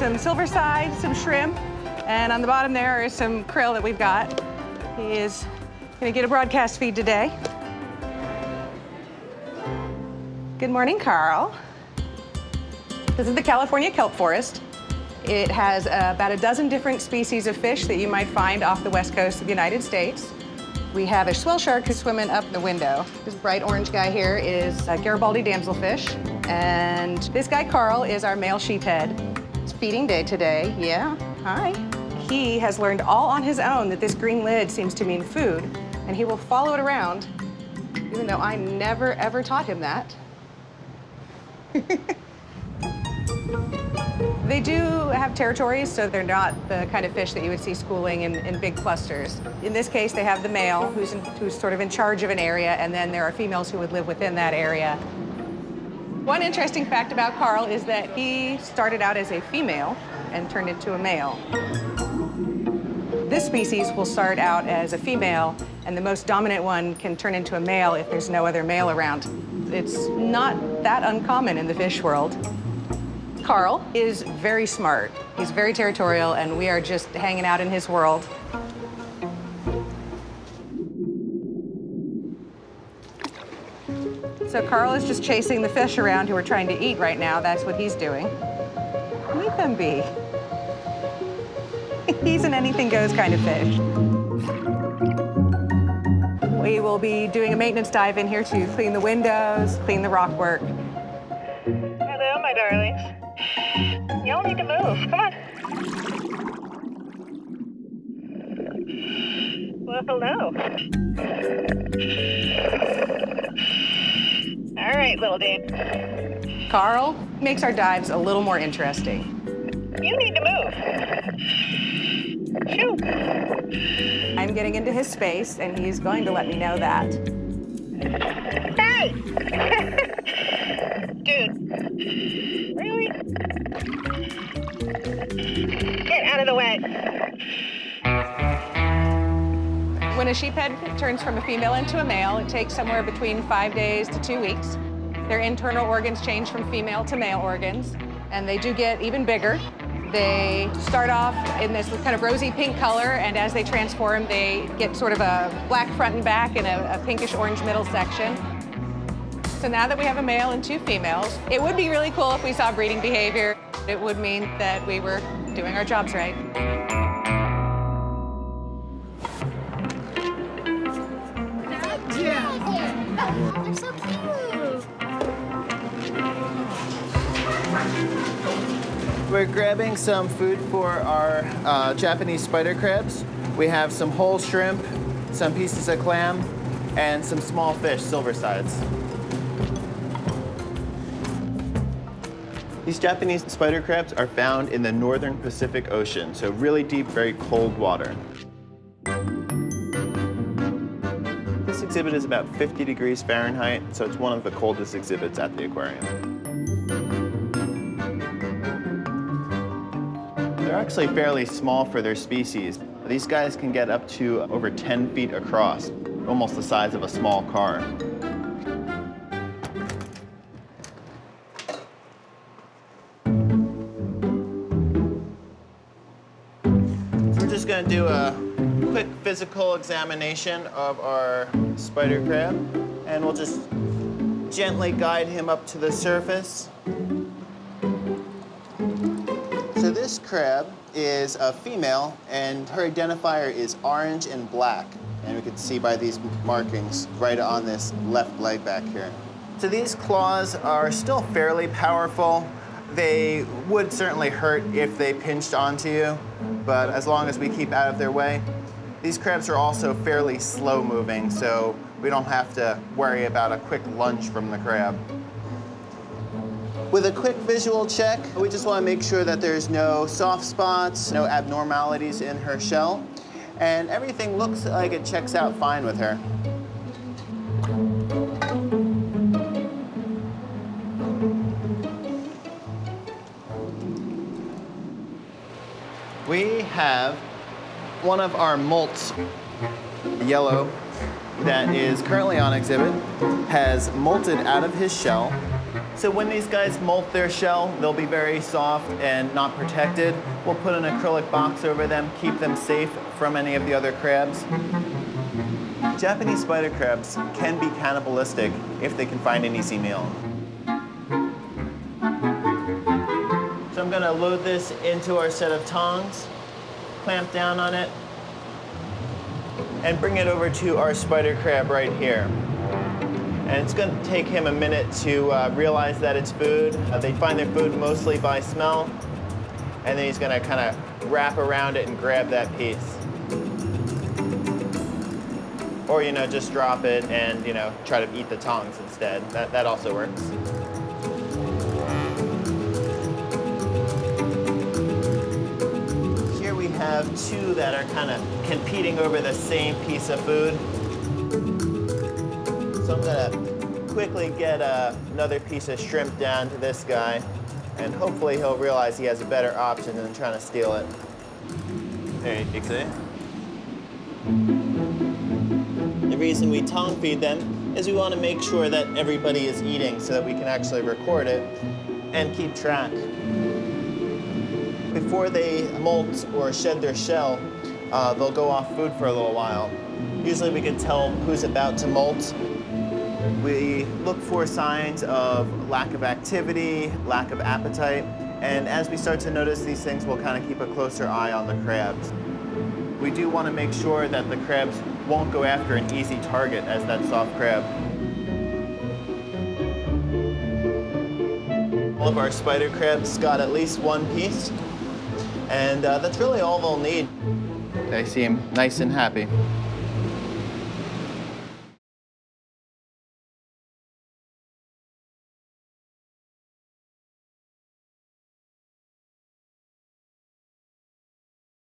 some silver side, some shrimp, and on the bottom there is some krill that we've got. He is gonna get a broadcast feed today. Good morning, Carl. This is the California kelp forest. It has about a dozen different species of fish that you might find off the west coast of the United States. We have a swell shark who's swimming up the window. This bright orange guy here is a Garibaldi damselfish. And this guy, Carl, is our male sheephead. It's feeding day today. Yeah, hi. He has learned all on his own that this green lid seems to mean food, and he will follow it around, even though I never, ever taught him that. They do have territories, so they're not the kind of fish that you would see schooling in, in big clusters. In this case, they have the male who's, in, who's sort of in charge of an area, and then there are females who would live within that area. One interesting fact about Carl is that he started out as a female and turned into a male. This species will start out as a female, and the most dominant one can turn into a male if there's no other male around. It's not that uncommon in the fish world. Carl is very smart. He's very territorial, and we are just hanging out in his world. So Carl is just chasing the fish around who are trying to eat right now. That's what he's doing. Leave them be. he's an anything goes kind of fish. We will be doing a maintenance dive in here to clean the windows, clean the rock work. Hello, my darlings. Y'all need to move. Come on. Well, hello. Right, little dude. Carl makes our dives a little more interesting. You need to move. Shoo. I'm getting into his space, and he's going to let me know that. Hey! Dude. Really? Get out of the way. When a sheephead turns from a female into a male, it takes somewhere between five days to two weeks. Their internal organs change from female to male organs, and they do get even bigger. They start off in this kind of rosy pink color, and as they transform, they get sort of a black front and back and a, a pinkish orange middle section. So now that we have a male and two females, it would be really cool if we saw breeding behavior. It would mean that we were doing our jobs right. We're grabbing some food for our uh, Japanese spider crabs. We have some whole shrimp, some pieces of clam, and some small fish, silver sides. These Japanese spider crabs are found in the northern Pacific Ocean, so really deep, very cold water. This exhibit is about 50 degrees Fahrenheit, so it's one of the coldest exhibits at the aquarium. Actually fairly small for their species. These guys can get up to over 10 feet across, almost the size of a small car. We're just gonna do a quick physical examination of our spider crab, and we'll just gently guide him up to the surface. This crab is a female, and her identifier is orange and black. And we can see by these markings right on this left leg back here. So these claws are still fairly powerful. They would certainly hurt if they pinched onto you, but as long as we keep out of their way. These crabs are also fairly slow moving, so we don't have to worry about a quick lunge from the crab. With a quick visual check, we just want to make sure that there's no soft spots, no abnormalities in her shell, and everything looks like it checks out fine with her. We have one of our molts, yellow, that is currently on exhibit, has molted out of his shell So when these guys molt their shell, they'll be very soft and not protected. We'll put an acrylic box over them, keep them safe from any of the other crabs. Japanese spider crabs can be cannibalistic if they can find an easy meal. So I'm gonna load this into our set of tongs, clamp down on it, and bring it over to our spider crab right here. And it's going to take him a minute to uh, realize that it's food. Uh, they find their food mostly by smell. And then he's going to kind of wrap around it and grab that piece. Or, you know, just drop it and, you know, try to eat the tongs instead. That, that also works. Here we have two that are kind of competing over the same piece of food. So I'm gonna quickly get uh, another piece of shrimp down to this guy, and hopefully he'll realize he has a better option than trying to steal it. Hey, Ixie. The reason we tongue feed them is we want to make sure that everybody is eating so that we can actually record it and keep track. Before they molt or shed their shell, uh, they'll go off food for a little while. Usually we can tell who's about to molt we look for signs of lack of activity, lack of appetite, and as we start to notice these things, we'll kind of keep a closer eye on the crabs. We do want to make sure that the crabs won't go after an easy target as that soft crab. All of our spider crabs got at least one piece, and uh, that's really all they'll need. They seem nice and happy.